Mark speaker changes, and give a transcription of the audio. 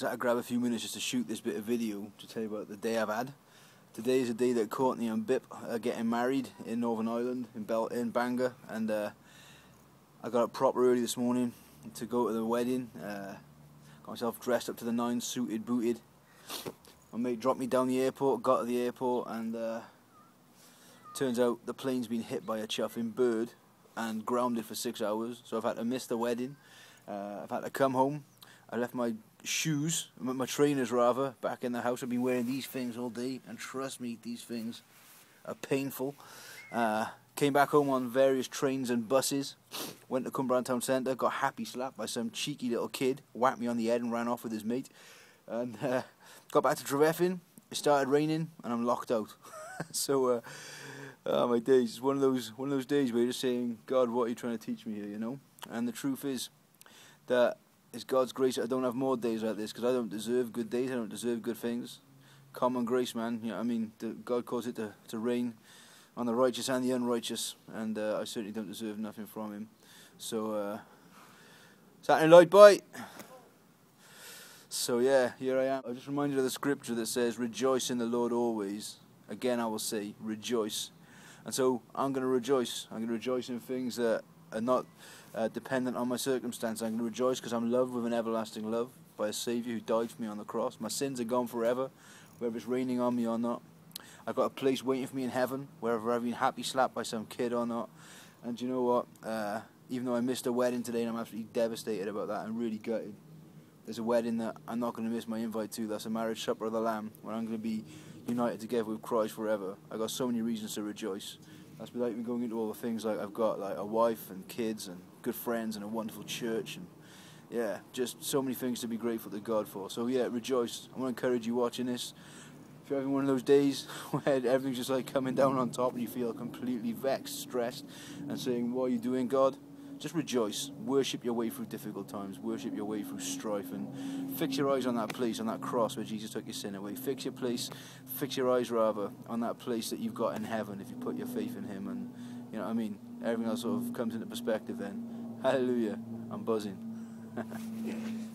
Speaker 1: Just had to grab a few minutes just to shoot this bit of video to tell you about the day I've had. Today is the day that Courtney and Bip are getting married in Northern Ireland, in, Bel in Bangor, and uh, I got up proper early this morning to go to the wedding. Uh, got myself dressed up to the nines, suited, booted. My mate dropped me down the airport, got to the airport, and uh, turns out the plane's been hit by a chuffing bird and grounded for six hours. So I've had to miss the wedding. Uh, I've had to come home. I left my shoes, my trainers rather, back in the house. I've been wearing these things all day, and trust me, these things are painful. Uh, came back home on various trains and buses. Went to Cwmbran Town Centre, got happy slapped by some cheeky little kid, whacked me on the head and ran off with his mate. And uh, got back to Trefethin. It started raining, and I'm locked out. so. Uh, oh my days! It's one of those one of those days where you're just saying, God, what are you trying to teach me here? You know. And the truth is that it's God's grace I don't have more days like this because I don't deserve good days. I don't deserve good things. Common grace, man. You know, I mean, the, God calls it to, to rain on the righteous and the unrighteous, and uh, I certainly don't deserve nothing from Him. So, uh, Saturday Light Bite. So yeah, here I am. I just reminded of the scripture that says, "Rejoice in the Lord always." Again, I will say, rejoice. And so I'm going to rejoice. I'm going to rejoice in things that are not uh, dependent on my circumstance. I'm going to rejoice because I'm loved with an everlasting love by a Saviour who died for me on the cross. My sins are gone forever, whether it's raining on me or not. I've got a place waiting for me in heaven, wherever I've been happy slapped by some kid or not. And you know what? Uh, even though I missed a wedding today and I'm absolutely devastated about that, I'm really gutted. There's a wedding that I'm not going to miss my invite to. That's a marriage supper of the Lamb, where I'm going to be united together with Christ forever. I've got so many reasons to rejoice. That's without even going into all the things like I've got like a wife and kids and good friends and a wonderful church and yeah, just so many things to be grateful to God for. So yeah, rejoice. I want to encourage you watching this. If you're having one of those days where everything's just like coming down on top and you feel completely vexed, stressed, and saying, "What are you doing, God?" Just rejoice. Worship your way through difficult times. Worship your way through strife, and fix your eyes on that place, on that cross where Jesus took your sin away. Fix your place, fix your eyes rather on that place that you've got in heaven if you put your faith in Him. And you know, I mean, everything else sort of comes into perspective. Then, Hallelujah! I'm buzzing.